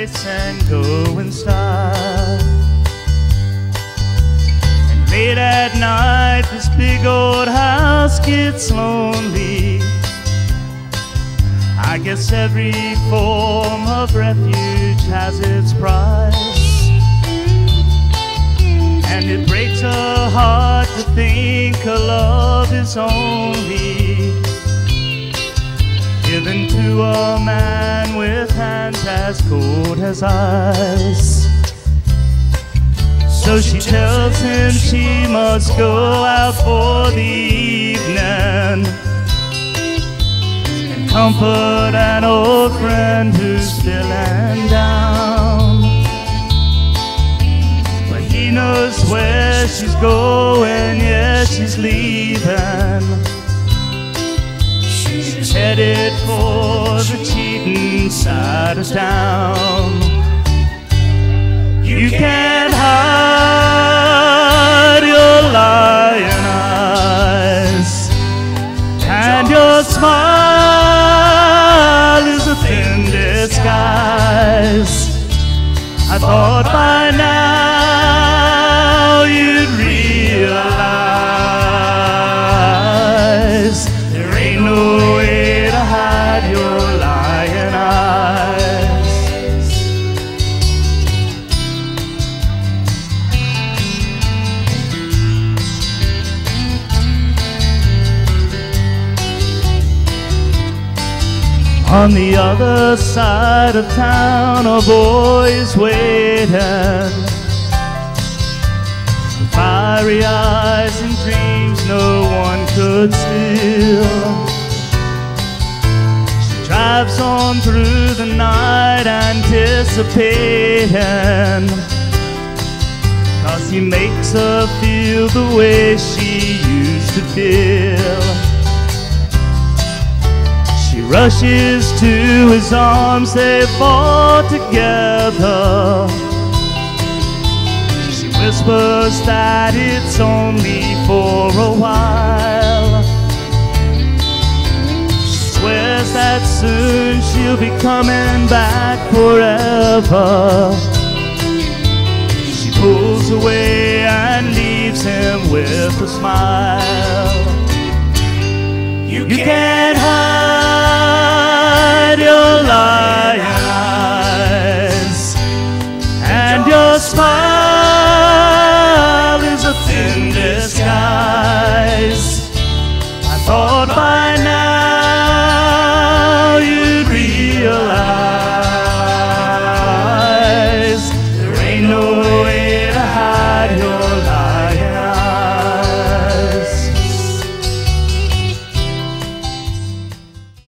and go in style. And late at night, this big old house gets lonely. I guess every form of refuge has its price. And it breaks her heart to think her love is only given to a man with as cold as ice. So she tells him she must go out for the evening and comfort an old friend who's feeling down. But he knows where she's going, yeah, she's leaving. She's headed for the cheating side of town. You can't hide your lying eyes, and your smile is a thin disguise. I thought by now On the other side of town, a boy is waiting. Fiery eyes and dreams no one could steal. She drives on through the night, anticipating. Cause he makes her feel the way she used to feel. She rushes to his arms, they fall together. She whispers that it's only for a while. She swears that soon she'll be coming back forever. She pulls away and leaves him with a smile. You can't hide. smile.